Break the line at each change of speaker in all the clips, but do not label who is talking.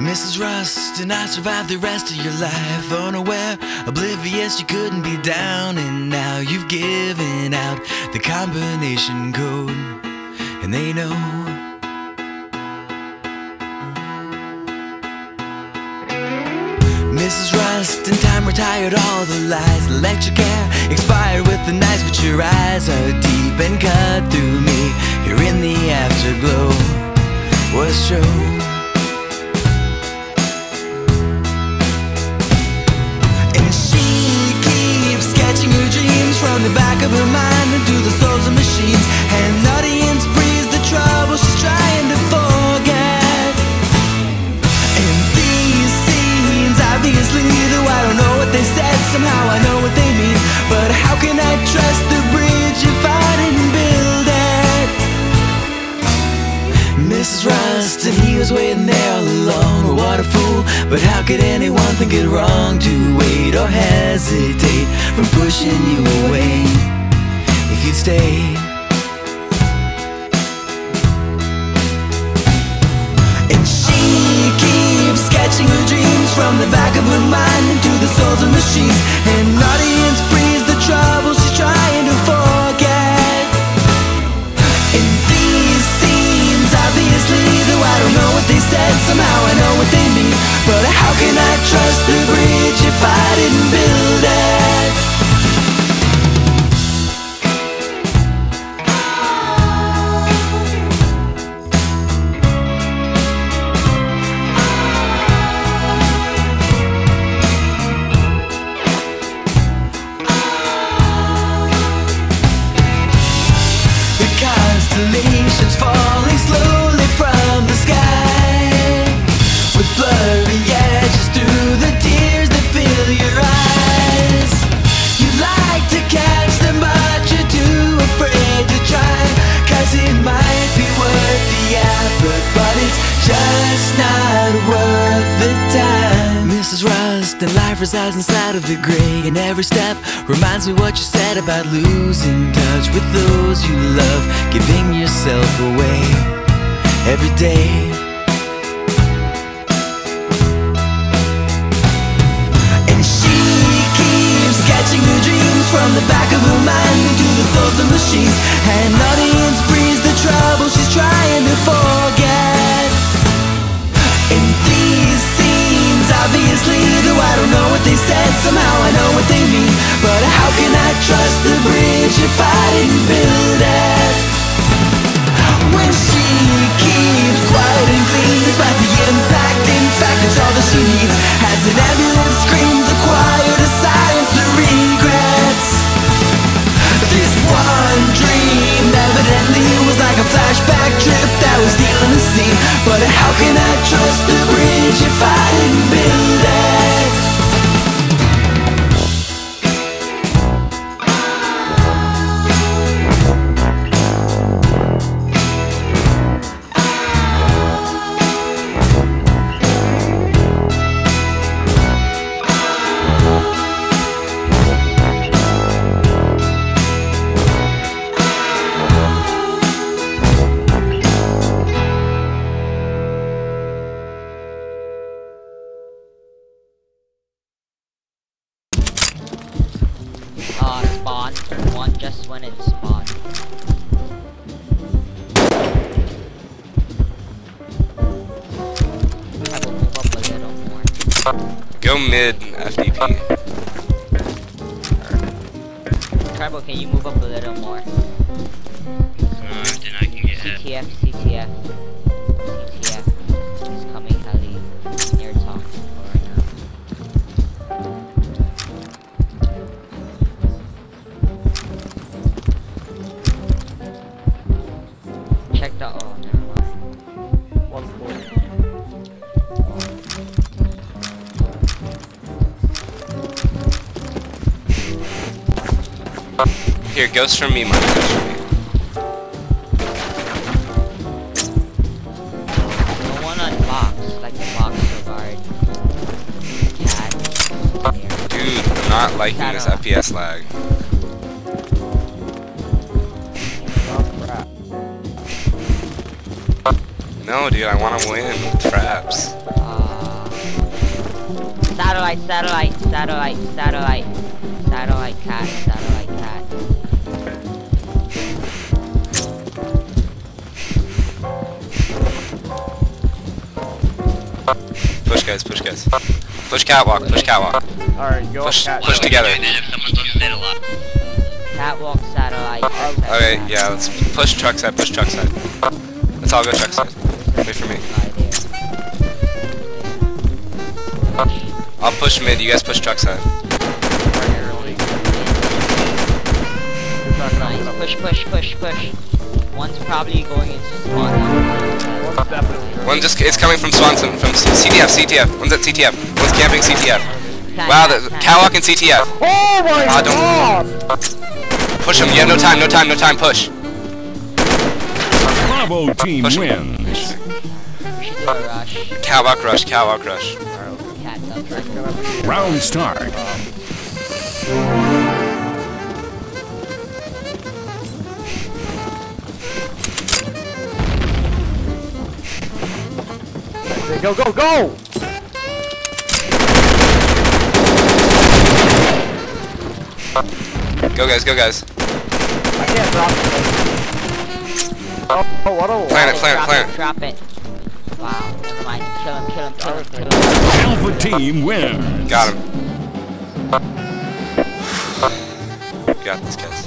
Mrs. Rust, and I survived the rest of your life unaware, oblivious you couldn't be down, and now you've given out the combination code, and they know. Mrs. Rust, in time retired all the lies. Electric hair expired with the knives, but your eyes are deep and cut through me. Here in the afterglow was true. From the back of her mind into the souls of machines. And the audience breathes the trouble she's trying to forget. And these scenes, obviously, though I don't know what they said, somehow I know what they mean. But how can I trust the bridge if I didn't build it? Mrs. Rust, and he was waiting there all alone. What a fool, but how could anyone think it wrong to wait or hesitate from pushing you away if you'd stayed? And she keeps sketching her dreams from the back of her mind into the souls of machines. Time. Mrs. Rust and life resides inside of the gray. And every step reminds me what you said about losing touch with those you love Giving yourself away. Every day if One
just went in spawn. I will move up a little more.
Go mid FDP.
Tribal, can you move up a little more?
Uh, then I can get.
CTF, CTF. CTF.
Here, ghost from me, Mike. Ghost from me.
The one on like the box of guard. Cat.
Dude, I'm not liking this. FPS lag.
Oh.
No, dude, I want to win with traps.
Uh, Satellite, satellite, satellite, satellite, satellite cat, satellite
Push guys, push guys. Push catwalk, push catwalk.
Alright, go
Push-
up cat.
push
Why would you
together.
do that if someone's on dead alive?
Catwalk, satellite. satellite
Okay,
cat.
yeah, let's push truck side, push truck side. Let's all go truck side. Wait for me. I'll push mid, you guys push truck side.
Nice. Push, push, push, push. One's probably going into spawn.
One just, it's coming from Swanson, from C- CTF, CTF. One's at CTF. One's camping CTF. Wow, the catwalk and CTF.
Oh my
Ah, don't-
god!
Push him, you have no time, no time, no time, push.
Bravo team
Push 'em.
wins.
We should do rush.
Catwalk rush, catwalk rush.
Cats up. Right?
Round start.
Go, go, go!
Go guys, go guys.
I can't drop it. Oh, oh, what a
Plant it, plant it,
drop it,
it.
drop it. Wow, never mind. Kill him, kill him, kill him, kill him.
Alpha team wins.
Got him. Got this guys.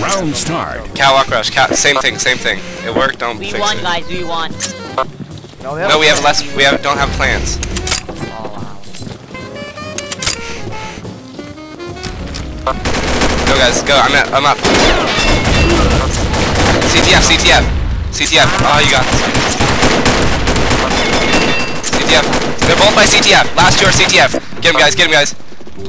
Round start.
Catwalk rush, cat, same thing, same thing. It worked, don't
We
fix
won,
it.
guys, we won.
No,
No, we have less, we have, don't have plans.
Oh, wow.
Go guys, go, I'm at, I'm up. CTF, CTF, CTF, oh you got this. CTF, they're both by CTF, last two are CTF. Get him guys, get him guys.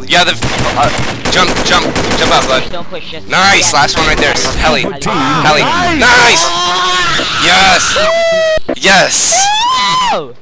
Yeah, the, uh, jump, jump, jump out, bud.
Don't push, just...
Nice, last one right there, Heli, Heli, nice! Yes! Yes!
Oh!